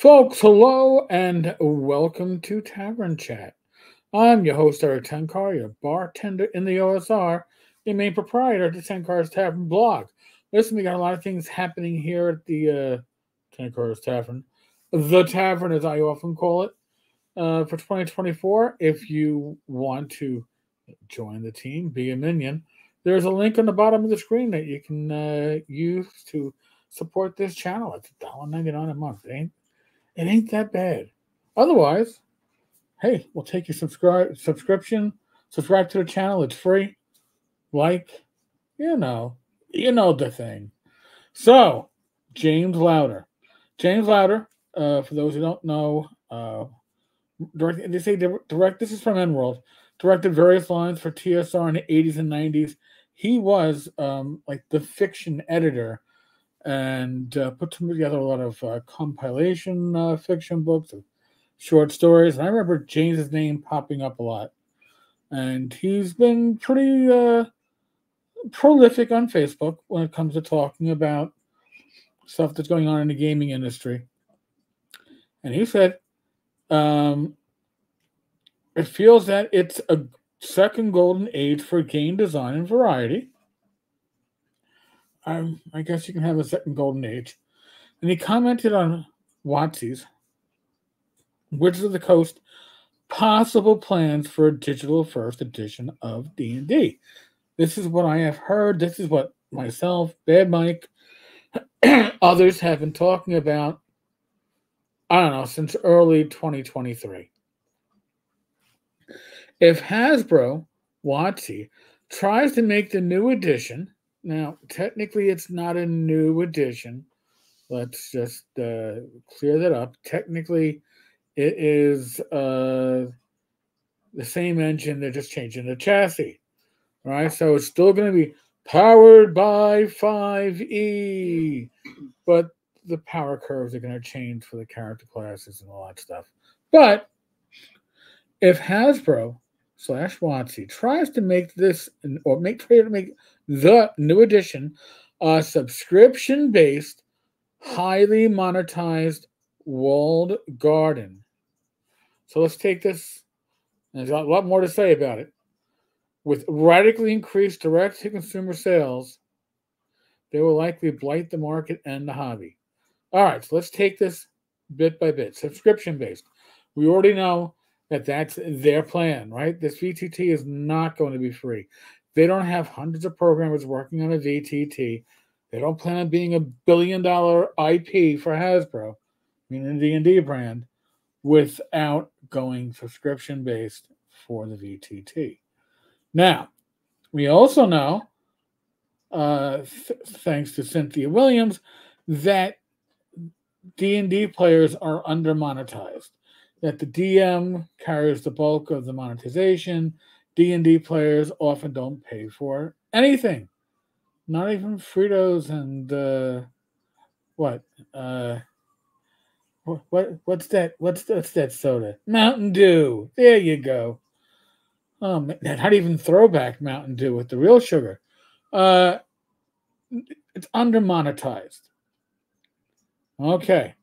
Folks, hello and welcome to Tavern Chat. I'm your host, Eric Tenkar, your bartender in the OSR, the main proprietor of the Tenkar's Tavern blog. Listen, we got a lot of things happening here at the uh, Tenkar's Tavern, the Tavern, as I often call it, uh, for 2024. If you want to join the team, be a minion, there's a link on the bottom of the screen that you can uh, use to support this channel. It's $1.99 a month. It ain't, it ain't that bad. Otherwise, hey, we'll take your subscribe subscription. Subscribe to the channel. It's free. Like, you know, you know the thing. So, James Lowder. James Lowder, uh, for those who don't know, uh, direct, they say direct. This is from ENWorld. Directed various lines for TSR in the 80s and 90s. He was um, like the fiction editor and uh, put together a lot of uh, compilation uh, fiction books of short stories. And I remember James's name popping up a lot. And he's been pretty uh, prolific on Facebook when it comes to talking about stuff that's going on in the gaming industry. And he said, um, it feels that it's a second golden age for game design and variety. Um, I guess you can have a second golden age. And he commented on WotC's Wizards of the Coast possible plans for a digital first edition of D&D. This is what I have heard. This is what myself, Bad Mike, others have been talking about, I don't know, since early 2023. If Hasbro, WotC, tries to make the new edition, now technically it's not a new edition. Let's just uh, clear that up. Technically, it is uh, the same engine. They're just changing the chassis. Right, so it's still going to be powered by 5E, but the power curves are going to change for the character classes and all that stuff. But if Hasbro slash WotC tries to make this or make try to make the new edition uh, a subscription based, highly monetized walled garden. So let's take this. There's a lot more to say about it. With radically increased direct to consumer sales, they will likely blight the market and the hobby. All right, so let's take this bit by bit. Subscription based. We already know that that's their plan, right? This VTT is not going to be free. They don't have hundreds of programmers working on a VTT. They don't plan on being a billion dollar IP for Hasbro, meaning the D&D brand, without going subscription based for the VTT. Now, we also know, uh, th- thanks to Cynthia Williams, that D&D players are under monetized that the DM carries the bulk of the monetization. D&D players often don't pay for anything. Not even Fritos and uh, what? Uh, what, what what's that? What's what's that soda? Mountain Dew. There you go. Man, not even throwback Mountain Dew with the real sugar. Uh, it's under monetized. Okay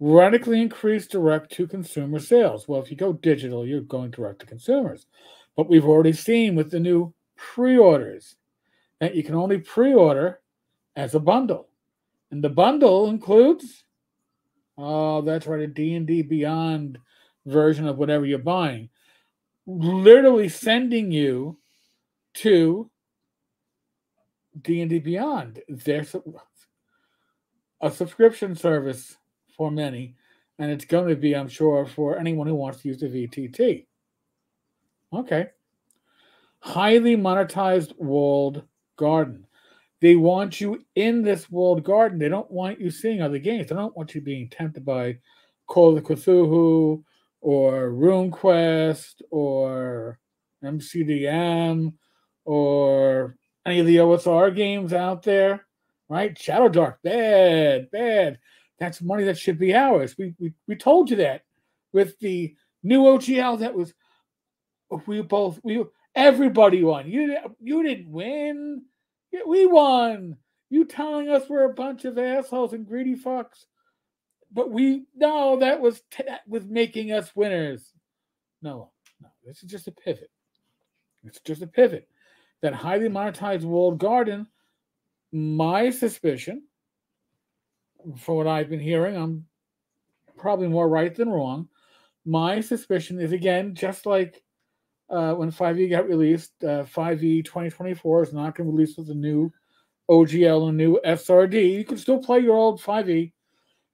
radically increase direct to consumer sales. Well, if you go digital, you're going direct to consumers. But we've already seen with the new pre orders that you can only pre order as a bundle. And the bundle includes, oh, that's right, a D&D Beyond version of whatever you're buying. Literally sending you to D&D Beyond. There's a, a subscription service for many, and it's going to be, I'm sure, for anyone who wants to use the VTT. Okay. Highly monetized walled garden. They want you in this walled garden. They don't want you seeing other games. They don't want you being tempted by Call of Cthulhu or RuneQuest or MCDM or any of the OSR games out there, right? Shadowdark, bad, bad. That's money that should be ours. We we, we told you that with the new OGL that was we both we everybody won. You you didn't win. We won. You telling us we're a bunch of assholes and greedy fucks. but we no, that was that was making us winners. No, no, this is just a pivot. It's just a pivot. That highly monetized walled garden, my suspicion, from what I've been hearing, I'm probably more right than wrong. My suspicion is again, just like uh, when 5e got released, uh, 5e 2024 is not going to release with a new OGL and new SRD. You can still play your old 5e,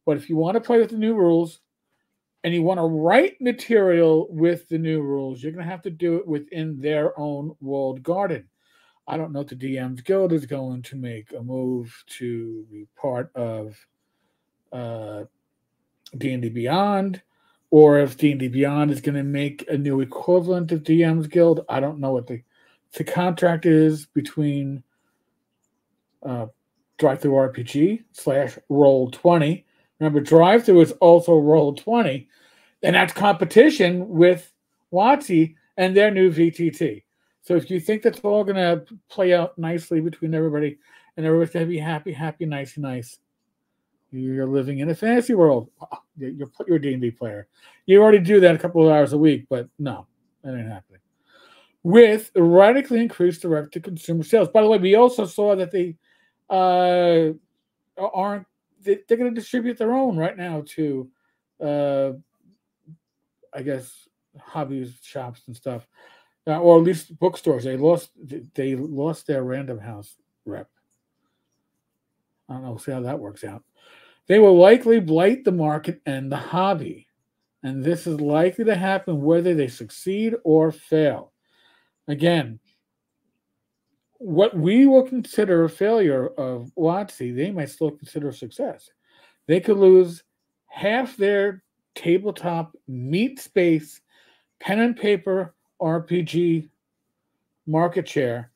but if you want to play with the new rules and you want to write material with the new rules, you're going to have to do it within their own walled garden. I don't know if the DMs Guild is going to make a move to be part of uh, D&D Beyond, or if D&D Beyond is going to make a new equivalent of DM's Guild. I don't know what the the contract is between uh, DriveThruRPG slash Roll20. Remember, Drive Through is also Roll20, and that's competition with WotC and their new VTT. So if you think that's all going to play out nicely between everybody, and everybody's going to be happy, happy, nice, nice, you're living in a fantasy world. You're you're D&D player. You already do that a couple of hours a week, but no, that ain't happening. With radically increased direct-to-consumer sales. By the way, we also saw that they uh, aren't they, are going to distribute their own right now to, uh, I guess, hobbies shops and stuff, uh, or at least bookstores. They lost they lost their Random House rep. I don't know. See how that works out. They will likely blight the market and the hobby, and this is likely to happen whether they succeed or fail. Again, what we will consider a failure of WotC, they might still consider a success. They could lose half their tabletop meat space pen and paper RPG market share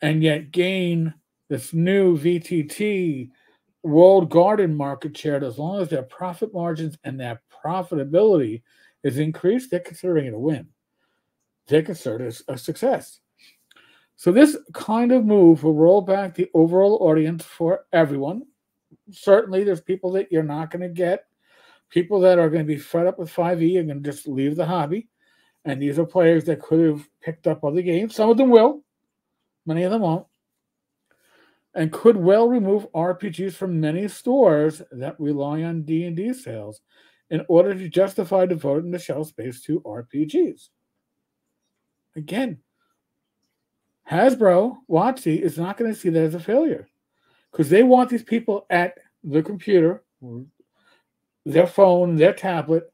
and yet gain this new VTT walled garden market share, as long as their profit margins and their profitability is increased, they're considering it a win. They consider it a success. So this kind of move will roll back the overall audience for everyone. Certainly, there's people that you're not going to get, people that are going to be fed up with 5e and going to just leave the hobby. And these are players that could have picked up other games. Some of them will, many of them won't and could well remove RPGs from many stores that rely on D&D sales in order to justify devoting the shelf space to RPGs. Again, Hasbro, WotC is not going to see that as a failure because they want these people at the computer, their phone, their tablet,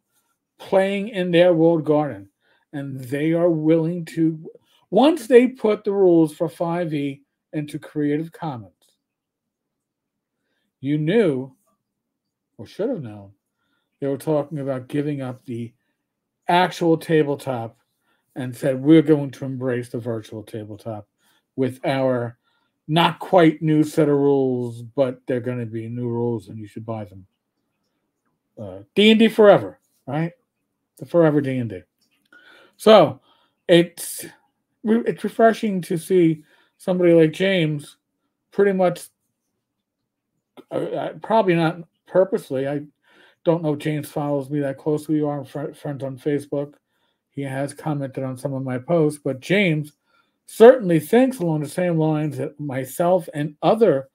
playing in their walled garden. And they are willing to, once they put the rules for 5e into Creative Commons, you knew or should have known they were talking about giving up the actual tabletop and said we're going to embrace the virtual tabletop with our not quite new set of rules but they're going to be new rules and you should buy them. Uh, d&d forever right? The forever d&d so it's it's refreshing to see somebody like james pretty much uh, probably not purposely. I don't know James follows me that closely. We are friends on Facebook. He has commented on some of my posts, but James certainly thinks along the same lines that myself and other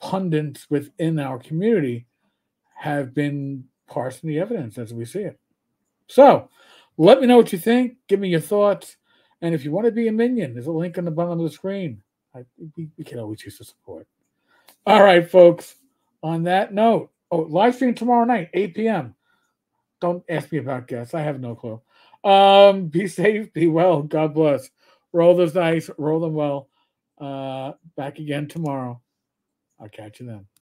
pundits within our community have been parsing the evidence as we see it. So let me know what you think. Give me your thoughts. And if you want to be a minion, there's a link on the bottom of the screen. I, we, we can always use the support. All right, folks. On that note, oh, live stream tomorrow night, 8 p.m. Don't ask me about guests. I have no clue. Um, be safe, be well. God bless. Roll those dice, roll them well. Uh, back again tomorrow. I'll catch you then.